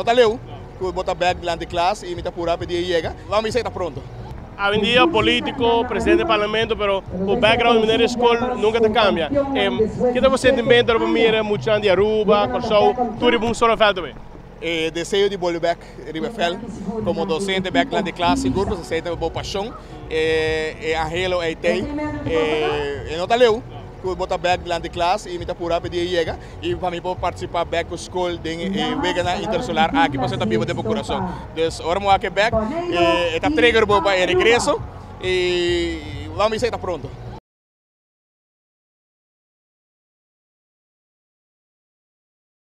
está leu, que bota back de classe e me está pura pedir chega. Vamos ver se está pronto. Hoy en día político, presidente del parlamento, pero el background Mineiro School nunca te cambia. Eh, ¿Qué te você sentimento para mim era muito de Aruba, Corsou, tudo um só feito bem? Eh, desejo de volver back a Riverfell como docente back lá de classe, grupo, se sente boa paixão. Eh, eh, Angelo Eitei, eh, não está leu, que bota back lá de classe e está pura pedir chega. E para mim, participar back com school de eh, Vegana Intersolar aqui para você estar vivo de coração. Então, agora vamos aqui back, eh, está trigger para o regresso e vamos ver se está pronto.